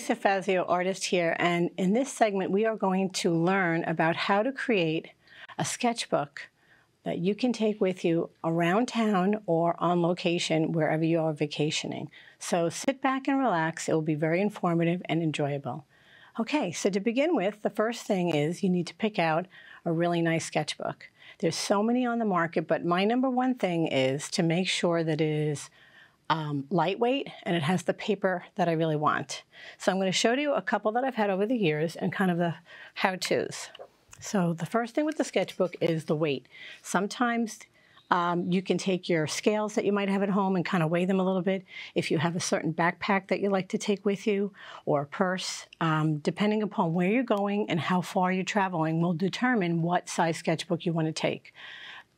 Lisa Fazio, artist here, and in this segment we are going to learn about how to create a sketchbook that you can take with you around town or on location wherever you are vacationing. So sit back and relax, it will be very informative and enjoyable. Okay, so to begin with, the first thing is you need to pick out a really nice sketchbook. There's so many on the market, but my number one thing is to make sure that it is um, lightweight and it has the paper that I really want. So I'm going to show you a couple that I've had over the years and kind of the how-tos. So the first thing with the sketchbook is the weight. Sometimes um, you can take your scales that you might have at home and kind of weigh them a little bit. If you have a certain backpack that you like to take with you or a purse, um, depending upon where you're going and how far you're traveling will determine what size sketchbook you want to take.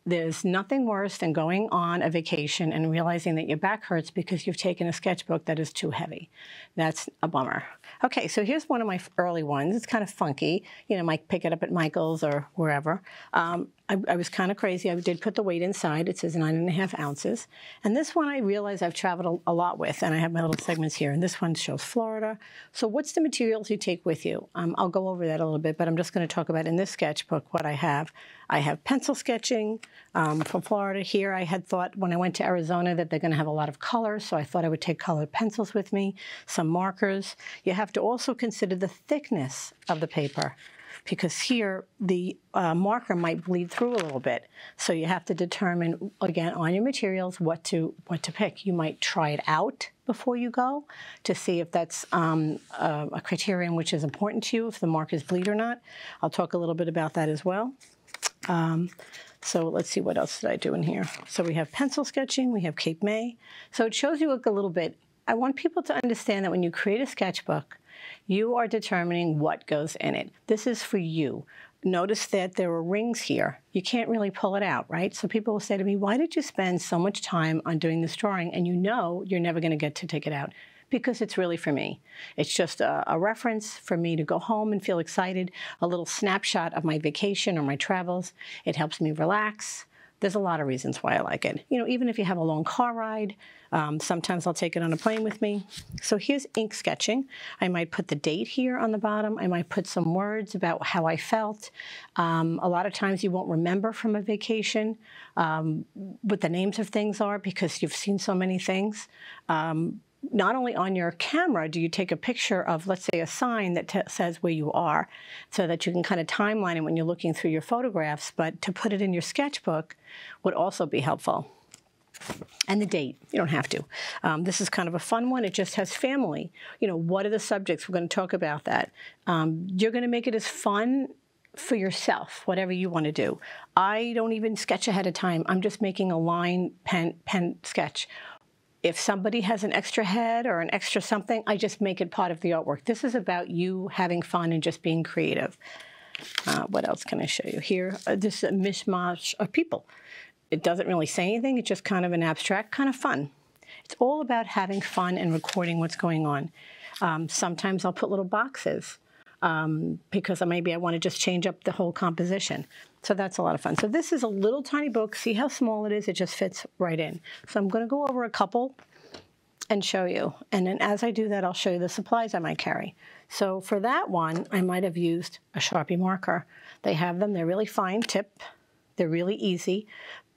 There's nothing worse than going on a vacation and realizing that your back hurts because you've taken a sketchbook that is too heavy. That's a bummer. Okay, so here's one of my early ones. It's kind of funky. You know, might pick it up at Michael's or wherever. Um, I, I, was kind of crazy. I did put the weight inside. It says nine and a half ounces. And this one I realize I've traveled a, a, lot with, and I have my little segments here. And this one shows Florida. So what's the materials you take with you? Um, I'll go over that a little bit, but I'm just going to talk about in this sketchbook what I have. I have pencil sketching um, from Florida. Here I had thought when I went to Arizona that they're going to have a lot of colors, so I thought I would take colored pencils with me, some markers. You have to also consider the thickness of the paper because here the uh, marker might bleed through a little bit. So you have to determine, again, on your materials what to, what to pick. You might try it out before you go to see if that's um, a, a criterion which is important to you, if the markers bleed or not. I'll talk a little bit about that as well. Um, so let's see what else did I do in here. So we have pencil sketching, we have Cape May. So it shows you a little bit. I want people to understand that when you create a sketchbook, you are determining what goes in it. This is for you. Notice that there are rings here. You can't really pull it out, right? So people will say to me, why did you spend so much time on doing this drawing and you know you're never going to get to take it out? Because it's really for me. It's just a, a, reference for me to go home and feel excited, a little snapshot of my vacation or my travels. It helps me relax. There's a lot of reasons why I like it. You know, even if you have a long car ride, um, sometimes I'll take it on a plane with me. So here's ink sketching. I might put the date here on the bottom. I might put some words about how I felt. Um, a lot of times you won't remember from a vacation um, what the names of things are because you've seen so many things um, not only on your camera do you take a picture of, let's say, a sign that says where you are, so that you can kind of timeline it when you're looking through your photographs, but to put it in your sketchbook would also be helpful. And the date, you don't have to. Um, this is kind of a fun one. It just has family. You know, what are the subjects? We're going to talk about that. Um, you're going to make it as fun for yourself, whatever you want to do. I don't even sketch ahead of time. I'm just making a line pen pen sketch if somebody has an extra head or an extra something, I just make it part of the artwork. This is about you having fun and just being creative. Uh, what else can I show you here? Uh, this is a mishmash of people. It doesn't really say anything. It's just kind of an abstract, kind of fun. It's all about having fun and recording what's going on. Um, sometimes I'll put little boxes um, because maybe I want to just change up the whole composition. So that's a lot of fun. So this is a little tiny book. See how small it is? It just fits right in. So I'm going to go over a couple and show you. And then as I do that, I'll show you the supplies I might carry. So for that one, I might have used a Sharpie marker. They have them. They're really fine tip. They're really easy.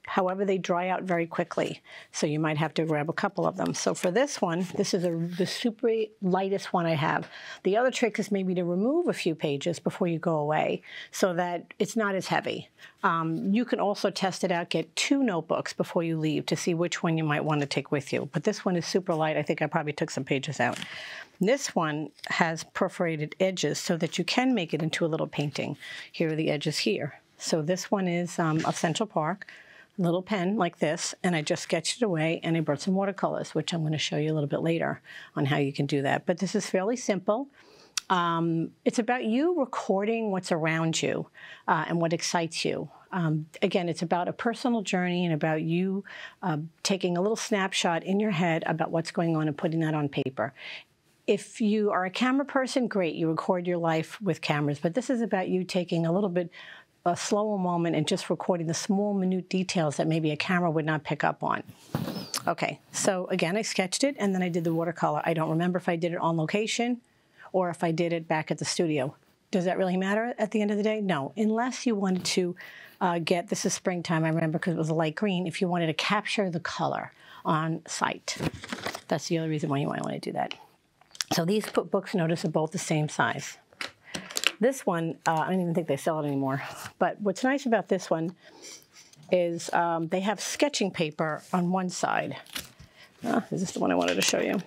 However, they dry out very quickly, so you might have to grab a couple of them. So for this one, this is a, the super lightest one I have. The other trick is maybe to remove a few pages before you go away so that it's not as heavy. Um, you can also test it out, get two notebooks before you leave to see which one you might want to take with you. But this one is super light. I think I probably took some pages out. This one has perforated edges so that you can make it into a little painting. Here are the edges here. So this one is um, of Central Park a little pen like this, and I just sketched it away, and I brought some watercolors, which I'm going to show you a little bit later on how you can do that. But this is fairly simple. Um, it's about you recording what's around you uh, and what excites you. Um, again, it's about a personal journey and about you uh, taking a little snapshot in your head about what's going on and putting that on paper. If you are a camera person, great, you record your life with cameras, but this is about you taking a little bit a slower moment and just recording the small, minute details that maybe a camera would not pick up on. Okay, so again, I sketched it and then I did the watercolor. I don't remember if I did it on location or if I did it back at the studio. Does that really matter at the end of the day? No, unless you wanted to uh, get, this is springtime, I remember because it was a light green, if you wanted to capture the color on site. That's the other reason why you might want to do that. So these books, notice, are both the same size. This one, uh, I don't even think they sell it anymore. But what's nice about this one is um, they have sketching paper on one side. Oh, is this the one I wanted to show you?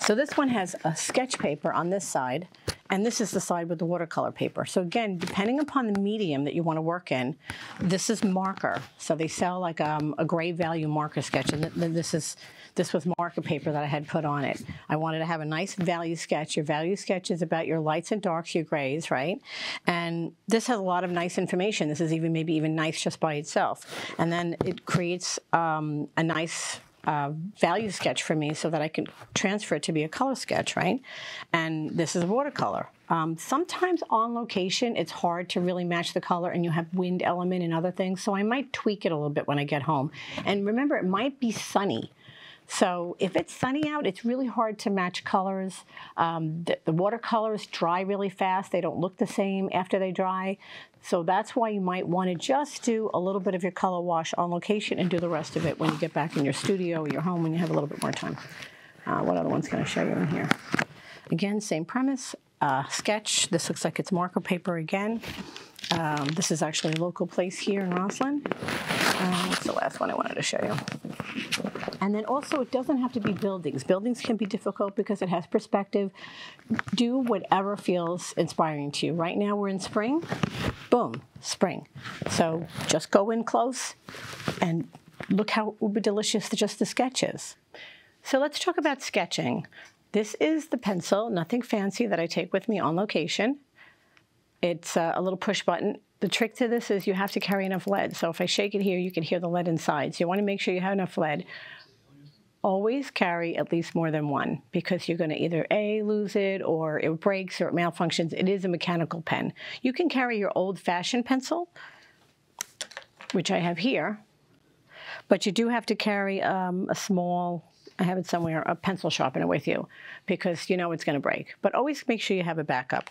So this one has a sketch paper on this side, and this is the side with the watercolor paper. So again, depending upon the medium that you want to work in, this is marker. So they sell like um, a gray value marker sketch, and this is this was marker paper that I had put on it. I wanted to have a nice value sketch. Your value sketch is about your lights and darks, your grays, right? And this has a lot of nice information. This is even maybe even nice just by itself. And then it creates um, a nice uh, value sketch for me so that I can transfer it to be a color sketch, right? And this is a watercolor. Um, sometimes on location, it's hard to really match the color and you have wind element and other things, so I might tweak it a little bit when I get home. And remember, it might be sunny. So if it's sunny out, it's really hard to match colors. Um, the, the watercolors dry really fast. They don't look the same after they dry. So that's why you might want to just do a little bit of your color wash on location and do the rest of it when you get back in your studio or your home when you have a little bit more time. Uh, what other one's going to show you in here? Again, same premise. Uh, sketch. This looks like it's marker paper again. Um, this is actually a local place here in Roslyn. Uh, what's the last one I wanted to show you? And then also, it doesn't have to be buildings. Buildings can be difficult because it has perspective. Do whatever feels inspiring to you. Right now, we're in spring. Boom, spring. So just go in close and look how uber delicious just the sketch is. So let's talk about sketching. This is the pencil, nothing fancy, that I take with me on location. It's a little push button. The trick to this is you have to carry enough lead. So if I shake it here, you can hear the lead inside. So you want to make sure you have enough lead. Always carry at least more than one because you're going to either A, lose it, or it breaks, or it malfunctions. It is a mechanical pen. You can carry your old-fashioned pencil, which I have here, but you do have to carry um, a small, I have it somewhere, a pencil sharpener with you because you know it's going to break. But always make sure you have a backup.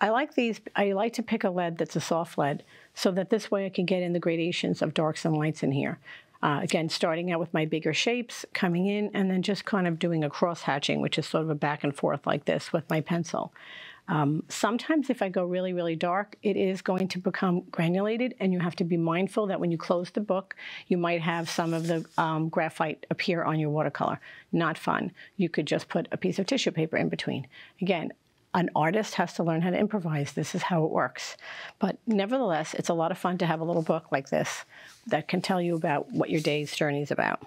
I like these, I like to pick a lead that's a soft lead so that this way I can get in the gradations of darks and lights in here. Uh, again, starting out with my bigger shapes, coming in, and then just kind of doing a cross hatching, which is sort of a back and forth like this with my pencil. Um, sometimes if I go really, really dark, it is going to become granulated, and you have to be mindful that when you close the book, you might have some of the um, graphite appear on your watercolor. Not fun. You could just put a piece of tissue paper in between. Again, an artist has to learn how to improvise. This is how it works. But nevertheless, it's a lot of fun to have a little book like this that can tell you about what your day's journey is about.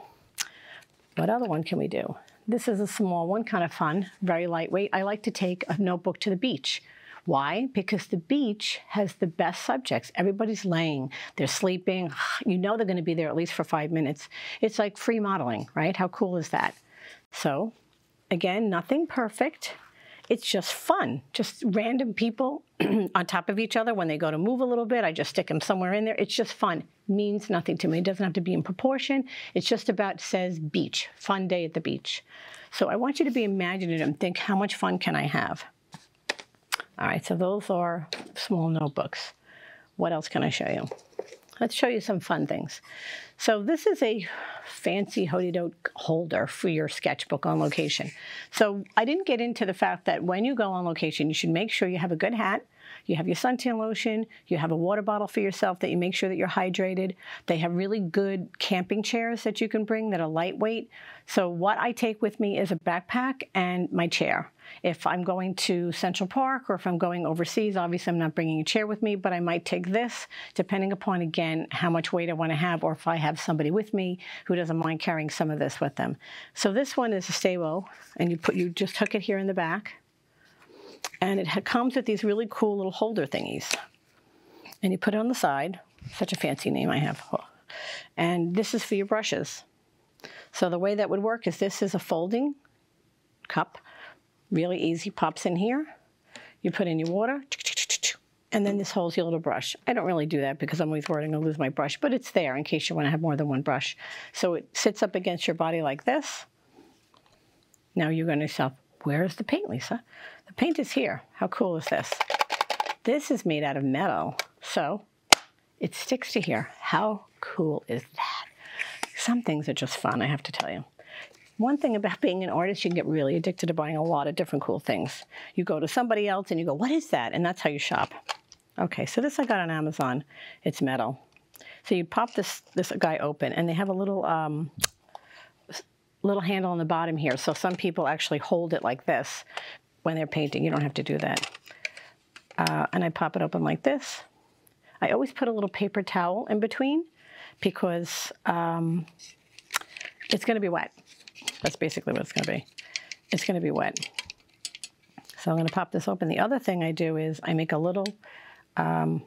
What other one can we do? This is a small one, kind of fun, very lightweight. I like to take a notebook to the beach. Why? Because the beach has the best subjects. Everybody's laying, they're sleeping. You know they're going to be there at least for five minutes. It's like free modeling, right? How cool is that? So, again, nothing perfect it's just fun. Just random people on top of each other when they go to move a little bit. I just stick them somewhere in there. It's just fun. Means nothing to me. It doesn't have to be in proportion. It's just about says beach, fun day at the beach. So I want you to be imaginative and think how much fun can I have? All right, so those are small notebooks. What else can I show you? Let's show you some fun things. So this is a fancy Hodidote holder for your sketchbook on location. So I didn't get into the fact that when you go on location, you should make sure you have a good hat, you have your suntan lotion, you have a water bottle for yourself that you make sure that you're hydrated. They have really good camping chairs that you can bring that are lightweight. So what I take with me is a backpack and my chair. If I'm going to Central Park or if I'm going overseas, obviously I'm not bringing a chair with me, but I might take this depending upon, again, how much weight I want to have or if I have somebody with me who doesn't mind carrying some of this with them. So this one is a Staywo, and you, put, you just hook it here in the back. And it comes with these really cool little holder thingies. And you put it on the side. Such a fancy name I have. Oh. And this is for your brushes. So the way that would work is this is a folding cup. Really easy, pops in here. You put in your water, and then this holds your little brush. I don't really do that because I'm always worried I'm gonna lose my brush, but it's there in case you wanna have more than one brush. So it sits up against your body like this. Now you're going to yourself, where is the paint, Lisa? The paint is here. How cool is this? This is made out of metal, so it sticks to here. How cool is that? Some things are just fun, I have to tell you. One thing about being an artist, you can get really addicted to buying a lot of different cool things. You go to somebody else and you go, what is that? And that's how you shop. Okay, so this I got on Amazon. It's metal. So you pop this, this guy open and they have a little, um, little handle on the bottom here. So some people actually hold it like this when they're painting. You don't have to do that. Uh, and I pop it open like this. I always put a little paper towel in between because um, it's going to be wet. That's basically what it's going to be. It's going to be wet. So I'm going to pop this open. The other thing I do is I make a little um,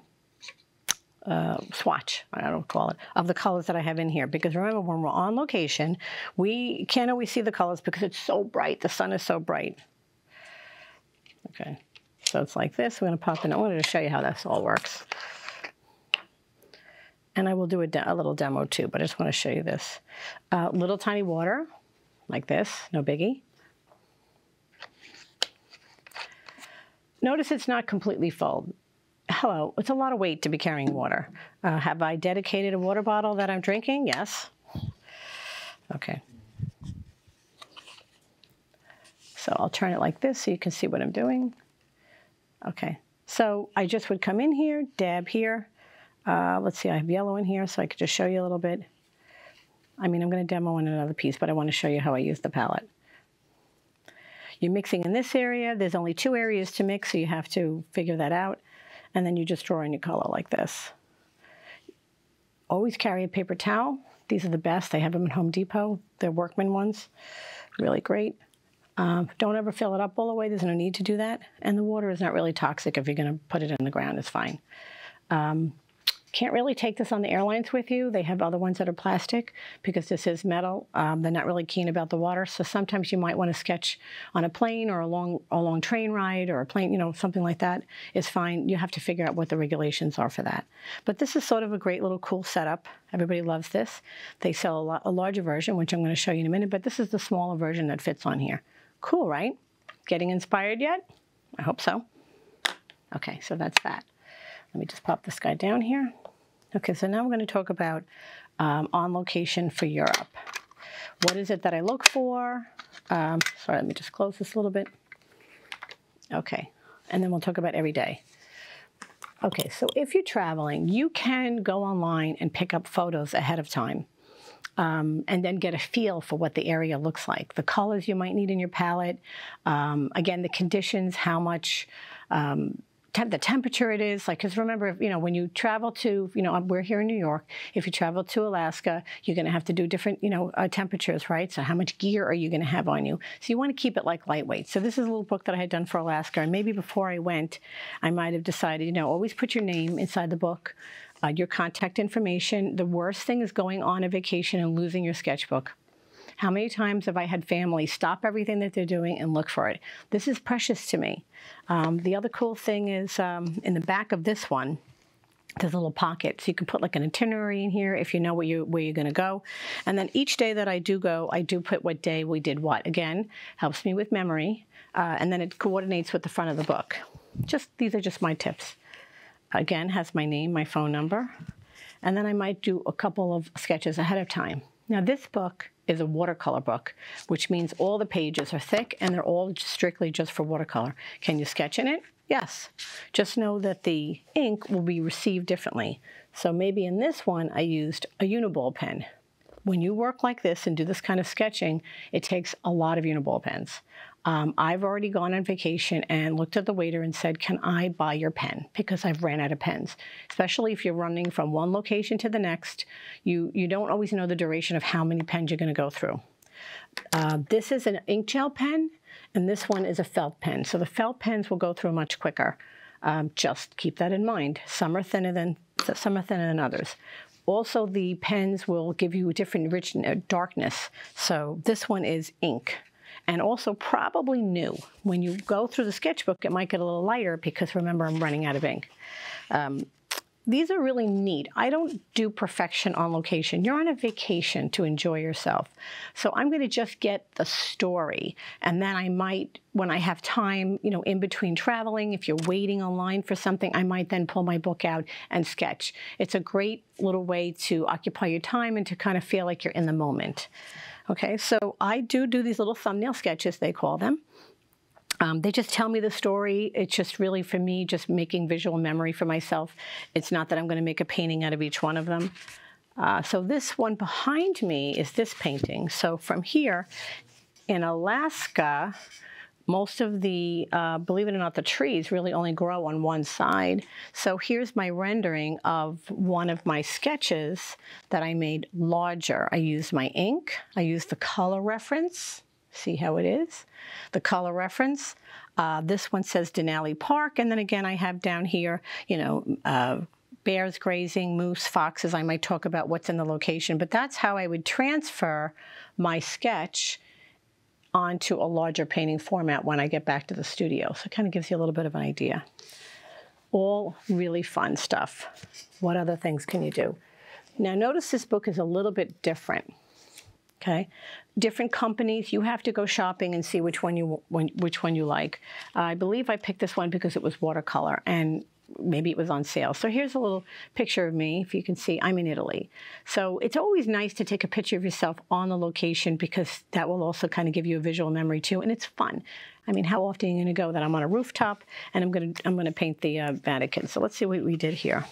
uh, swatch, I don't call it, of the colors that I have in here. Because remember, when we're on location, we can't always see the colors because it's so bright. The sun is so bright. Okay, so it's like this. We're going to pop in. I wanted to show you how this all works. And I will do a, a little demo too, but I just want to show you this. Uh, little tiny water, like this, no biggie. Notice it's not completely full hello, it's a lot of weight to be carrying water. Uh, have I dedicated a water bottle that I'm drinking? Yes. Okay. So I'll turn it like this so you can see what I'm doing. Okay, so I just would come in here, dab here. Uh, let's see, I have yellow in here, so I could just show you a little bit. I mean, I'm going to demo in another piece, but I want to show you how I use the palette. You're mixing in this area. There's only two areas to mix, so you have to figure that out and then you just draw in your color like this. Always carry a paper towel. These are the best. They have them at Home Depot. They're workman ones. Really great. Um, don't ever fill it up all the way. There's no need to do that. And the water is not really toxic if you're going to put it in the ground. It's fine. Um, can't really take this on the airlines with you. They have other ones that are plastic because this is metal. Um, they're not really keen about the water. So sometimes you might want to sketch on a plane or a long, a long train ride or a plane, you know, something like that is fine. You have to figure out what the regulations are for that. But this is sort of a great little cool setup. Everybody loves this. They sell a, lot, a larger version, which I'm going to show you in a minute, but this is the smaller version that fits on here. Cool, right? Getting inspired yet? I hope so. Okay, so that's that. Let me just pop this guy down here. Okay, so now we're going to talk about um, on location for Europe. What is it that I look for? Um, sorry, let me just close this a little bit. Okay, and then we'll talk about every day. Okay, so if you're traveling, you can go online and pick up photos ahead of time. Um, and then get a feel for what the area looks like. The colors you might need in your palette, um, again, the conditions, how much um, the temperature it is. Like, because remember, you know, when you travel to, you know, we're here in New York. If you travel to Alaska, you're going to have to do different, you know, uh, temperatures, right? So how much gear are you going to have on you? So you want to keep it like lightweight. So this is a little book that I had done for Alaska, and maybe before I went, I might have decided, you know, always put your name inside the book. Uh, your contact information. The worst thing is going on a vacation and losing your sketchbook. How many times have I had families stop everything that they're doing and look for it? This is precious to me. Um, the other cool thing is um, in the back of this one, there's a little pocket so you can put like an itinerary in here if you know where you where you're going to go. And then each day that i do go i do put what day we did what. Again helps me with memory uh, and then it coordinates with the front of the book. Just these are just my tips. Again has my name my phone number and then i might do a couple of sketches ahead of time now this book is a watercolor book, which means all the pages are thick and they're all strictly just for watercolor. Can you sketch in it? Yes. Just know that the ink will be received differently. So maybe in this one, I used a Uniball pen. When you work like this and do this kind of sketching, it takes a lot of Uniball pens. Um, I've already gone on vacation and looked at the waiter and said, Can I buy your pen? Because I've ran out of pens. Especially if you're running from one location to the next, you, you don't always know the duration of how many pens you're going to go through. Uh, this is an ink gel pen, and this one is a felt pen. So the felt pens will go through much quicker. Um, just keep that in mind. Some are thinner than some are thinner than others. Also, the pens will give you a different rich uh, darkness. So this one is ink and also probably new. When you go through the sketchbook, it might get a little lighter because remember, I'm running out of ink. Um, these are really neat. I don't do perfection on location. You're on a vacation to enjoy yourself. So I'm going to just get the story. And then I might, when I have time, you know, in between traveling, if you're waiting online for something, I might then pull my book out and sketch. It's a great little way to occupy your time and to kind of feel like you're in the moment. Okay, so I do do these little thumbnail sketches, they call them. Um, they just tell me the story. It's just really, for me, just making visual memory for myself. It's not that I'm going to make a painting out of each one of them. Uh, so this one behind me is this painting. So from here, in Alaska, most of the, uh, believe it or not, the trees really only grow on one side. So here's my rendering of one of my sketches that I made larger. I used my ink, I used the color reference, See how it is? The color reference. Uh, this one says Denali Park, and then again I have down here, you know, uh, bears grazing, moose, foxes. I might talk about what's in the location, but that's how I would transfer my sketch onto a larger painting format when I get back to the studio. So it kind of gives you a little bit of an idea. All really fun stuff. What other things can you do? Now notice this book is a little bit different okay? Different companies, you have to go shopping and see which one you which one you like. I believe I picked this one because it was watercolor and maybe it was on sale. So here's a little picture of me. If you can see, I'm in Italy. So it's always nice to take a picture of yourself on the location because that will also kind of give you a visual memory too, and it's fun. I mean, how often are you going to go that I'm on a rooftop and I'm going to I'm going to paint the uh, Vatican? So let's see what we did here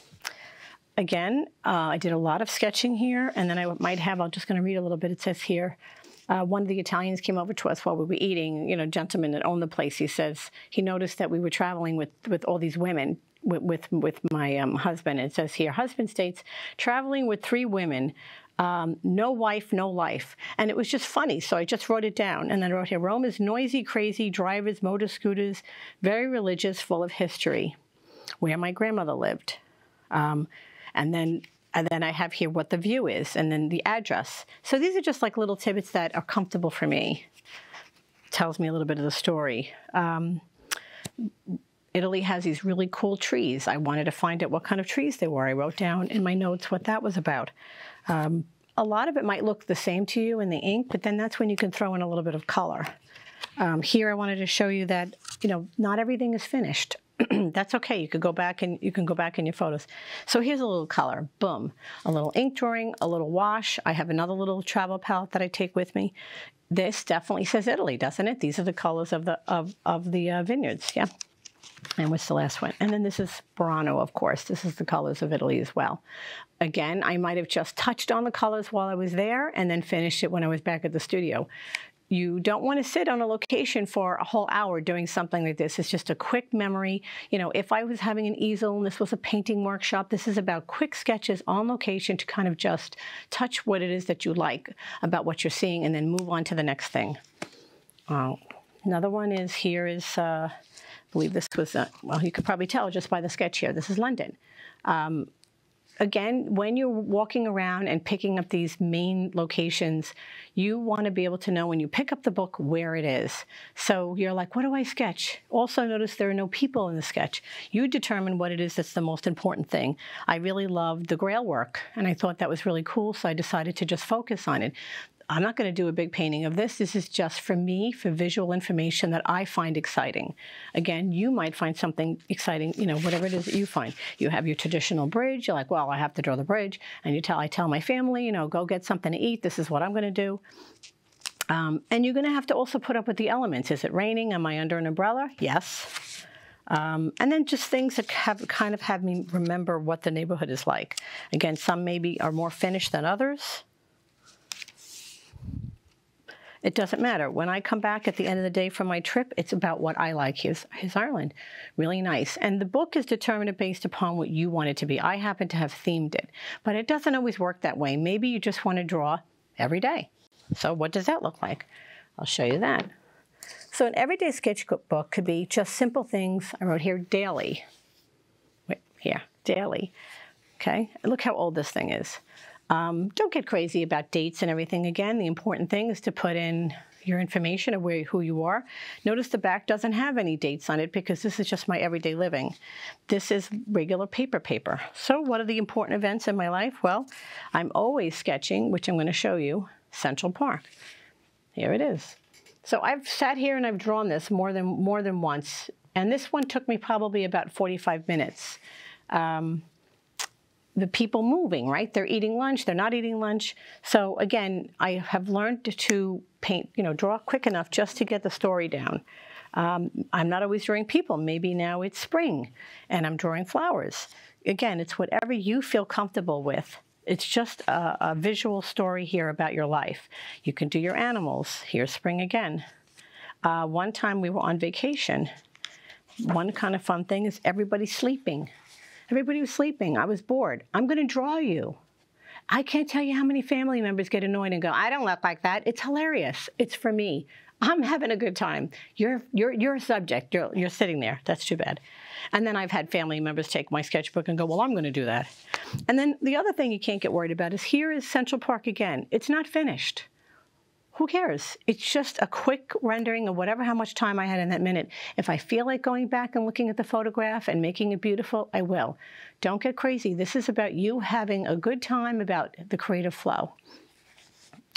again, uh, I did a lot of sketching here, and then I might have, I'm just going to read a little bit. It says here, uh, one of the Italians came over to us while we were eating, you know, gentleman that owned the place. He says he noticed that we were traveling with, with all these women, with, with, my um, husband. It says here, husband states, traveling with three women, um, no wife, no life. And it was just funny, so I just wrote it down. And then I wrote here, Rome is noisy, crazy, drivers, motor scooters, very religious, full of history, where my grandmother lived. Um, and then and then I have here what the view is and then the address. So these are just like little tidbits that are comfortable for me. Tells me a little bit of the story. Um, Italy has these really cool trees. I wanted to find out what kind of trees they were. I wrote down in my notes what that was about. Um, a lot of it might look the same to you in the ink, but then that's when you can throw in a little bit of color. Um, here I wanted to show you that, you know, not everything is finished. that's okay. You could go back and you can go back in your photos. So here's a little color. Boom. A little ink drawing, a little wash. I have another little travel palette that I take with me. This definitely says Italy, doesn't it? These are the colors of the of of the uh, vineyards. Yeah. And what's the last one? And then this is Burano, of course. This is the colors of Italy as well. Again, I might have just touched on the colors while I was there and then finished it when I was back at the studio you don't want to sit on a location for a whole hour doing something like this. It's just a quick memory. You know, if I was having an easel and this was a painting workshop, this is about quick sketches on location to kind of just touch what it is that you like about what you're seeing and then move on to the next thing. Uh, another one is here is, uh, I believe this was, uh, well, you could probably tell just by the sketch here. This is London. Um, again, when you're walking around and picking up these main locations, you want to be able to know when you pick up the book where it is. So you're like, what do I sketch? Also notice there are no people in the sketch. You determine what it is that's the most important thing. I really loved the Grail work, and I thought that was really cool, so I decided to just focus on it. I'm not going to do a big painting of this. This is just for me, for visual information that I find exciting. Again, you might find something exciting, you know, whatever it is that you find. You have your traditional bridge. You're like, well, I have to draw the bridge. And you tell, I tell my family, you know, go get something to eat. This is what I'm going to do. Um, and you're going to have to also put up with the elements. Is it raining? Am I under an umbrella? Yes. Um, and then just things that have kind of have me remember what the neighborhood is like. Again, some maybe are more finished than others. It doesn't matter. When I come back at the end of the day from my trip, it's about what I like. Here's, here's Ireland. Really nice. And the book is determined based upon what you want it to be. I happen to have themed it, but it doesn't always work that way. Maybe you just want to draw every day. So what does that look like? I'll show you that. So an everyday sketchbook book could be just simple things. I wrote here daily. Wait, here, daily. Okay, look how old this thing is. Um, don't get crazy about dates and everything. Again, the important thing is to put in, your information of where who you are. Notice the back doesn't have any dates on it because this is just my everyday living. This is regular paper paper. So what are the important events in my life? Well, I'm always sketching, which I'm going to show you, Central Park. Here it is. So I've sat here and I've drawn this more than more than once, and this one took me probably about 45 minutes. Um, the people moving, right? They're eating lunch, they're not eating lunch. So again, I have learned to paint, you know, draw quick enough just to get the story down. Um, I'm not always drawing people. Maybe now it's spring and I'm drawing flowers. Again, it's whatever you feel comfortable with. It's just a, a visual story here about your life. You can do your animals. Here's spring again. Uh, one time we were on vacation. One kind of fun thing is everybody's sleeping. Everybody was sleeping. I was bored. I'm going to draw you. I can't tell you how many family members get annoyed and go, I don't look like that. It's hilarious. It's for me. I'm having a good time. You're, you're, you're a subject. You're, you're sitting there. That's too bad. And then I've had family members take my sketchbook and go, well, I'm going to do that. And then the other thing you can't get worried about is here is Central Park again. It's not finished who cares? It's just a quick rendering of whatever how much time I had in that minute. If I feel like going back and looking at the photograph and making it beautiful, I will. Don't get crazy. This is about you having a good time about the creative flow.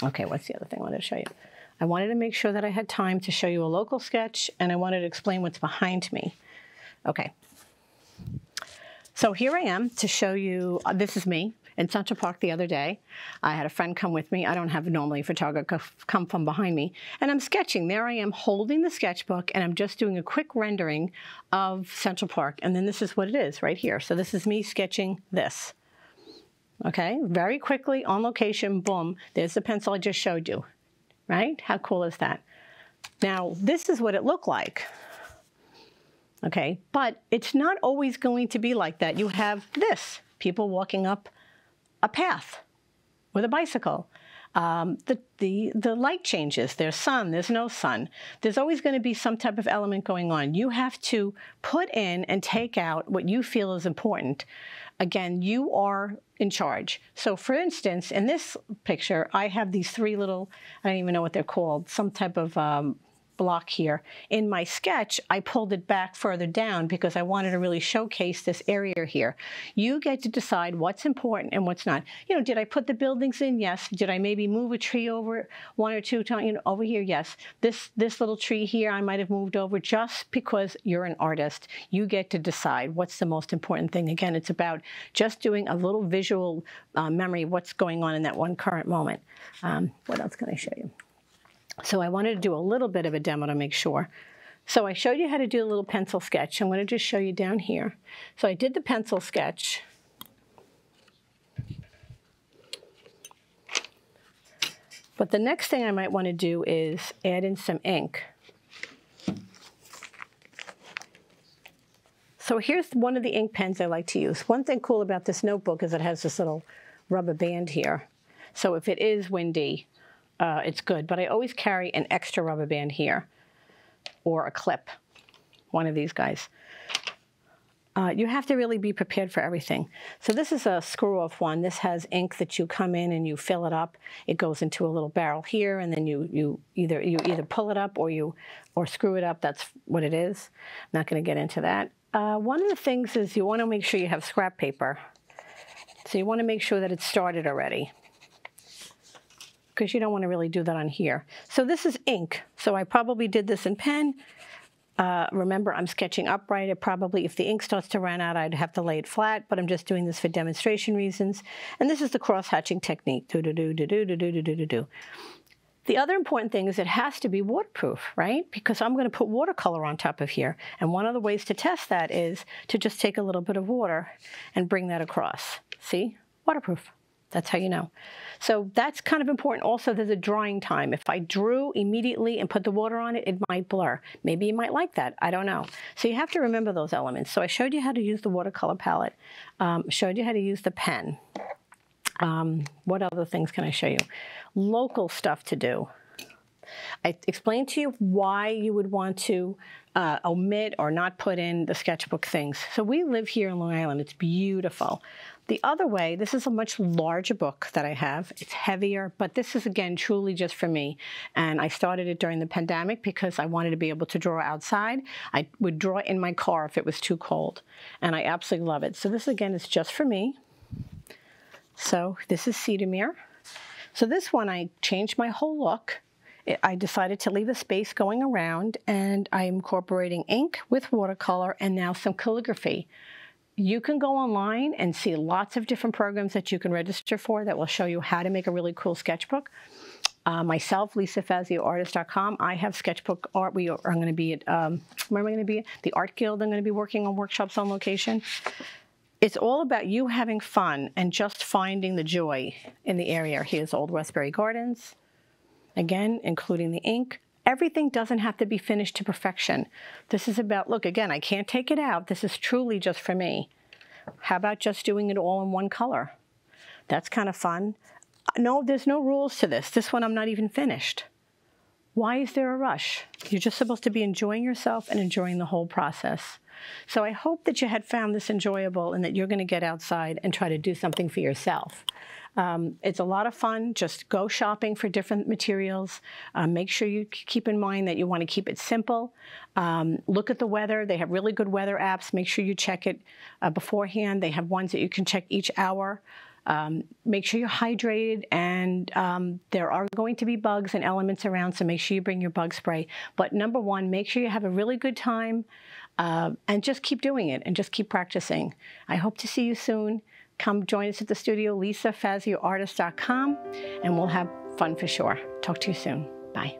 Okay, what's the other thing I wanted to show you? I wanted to make sure that I had time to show you a local sketch and I wanted to explain what's behind me. Okay. So here I am to show you, uh, this is me in Central Park the other day. I had a friend come with me. I don't have normally a photographer come from behind me. And I'm sketching. There I am holding the sketchbook and I'm just doing a quick rendering of Central Park. And then this is what it is right here. So this is me sketching this. Okay, very quickly on location, boom, there's the pencil I just showed you, right? How cool is that? Now, this is what it looked like. Okay, but it's not always going to be like that. You have this, people walking up a path with a bicycle. Um, the, the, the light changes. There's sun, there's no sun. There's always going to be some type of element going on. You have to put in and take out what you feel is important. Again, you are in charge. So for instance, in this picture, I have these three little, I don't even know what they're called, some type of um, block here. In my sketch, I pulled it back further down because I wanted to really showcase this area here. You get to decide what's important and what's not. You know, did I put the buildings in? Yes. Did I maybe move a tree over one or two times? You know, over here, yes. This, this little tree here, I might have moved over just because you're an artist. You get to decide what's the most important thing. Again, it's about just doing a little visual uh, memory of what's going on in that one current moment. Um, what else can I show you? So I wanted to do a little bit of a demo to make sure. So I showed you how to do a little pencil sketch. I'm going to just show you down here. So I did the pencil sketch. But the next thing I might want to do is add in some ink. So here's one of the ink pens I like to use. One thing cool about this notebook is it has this little rubber band here. So if it is windy, uh, it's good. But I always carry an extra rubber band here or a clip, one of these guys. Uh, you have to really be prepared for everything. So this is a screw-off one. This has ink that you come in and you fill it up. It goes into a little barrel here, and then you you either you either pull it up or you or screw it up. That's what it is. I'm not going to get into that. Uh, one of the things is you want to make sure you have scrap paper. So you want to make sure that it's started already because you don't want to really do that on here. So this is ink. So I probably did this in pen. Uh, remember, I'm sketching upright. It probably, if the ink starts to run out, I'd have to lay it flat, but I'm just doing this for demonstration reasons. And this is the cross-hatching technique. Do, do, do, do, do, do, do, do, do, do. The other important thing is it has to be waterproof, right? Because I'm going to put watercolor on top of here. And one of the ways to test that is to just take a little bit of water and bring that across. See? Waterproof. That's how you know. So that's kind of important. Also, there's a drying time. If I drew immediately and put the water on it, it might blur. Maybe you might like that. I don't know. So you have to remember those elements. So I showed you how to use the watercolor palette, um, showed you how to use the pen. Um, what other things can I show you? Local stuff to do. I explained to you why you would want to uh, omit or not put in the sketchbook things. So we live here in Long Island. It's beautiful. The other way, this is a much larger book that I have. It's heavier, but this is again truly just for me. And I started it during the pandemic because I wanted to be able to draw outside. I would draw in my car if it was too cold. And I absolutely love it. So this again is just for me. So this is Cedarmere. So this one, I changed my whole look. I decided to leave a space going around and I'm incorporating ink with watercolor and now some calligraphy you can go online and see lots of different programs that you can register for that will show you how to make a really cool sketchbook. Uh, myself, lisafazioartist.com. I have sketchbook art. We are going to be at, um, where am I going to be? The Art Guild. I'm going to be working on workshops on location. It's all about you having fun and just finding the joy in the area. Here's Old Westbury Gardens. Again, including the ink, everything doesn't have to be finished to perfection. This is about, look, again, I can't take it out. This is truly just for me. How about just doing it all in one color? That's kind of fun. No, there's no rules to this. This one I'm not even finished. Why is there a rush? You're just supposed to be enjoying yourself and enjoying the whole process. So I hope that you had found this enjoyable and that you're going to get outside and try to do something for yourself. Um, it's a lot of fun. Just go shopping for different materials. Uh, make sure you keep in mind that you want to keep it simple. Um, look at the weather. They have really good weather apps. Make sure you check it uh, beforehand. They have ones that you can check each hour. Um, make sure you're hydrated, and um, there are going to be bugs and elements around, so make sure you bring your bug spray. But number one, make sure you have a really good time uh, and just keep doing it and just keep practicing. I hope to see you soon. Come join us at the studio, lisafazioartist.com, and we'll have fun for sure. Talk to you soon. Bye.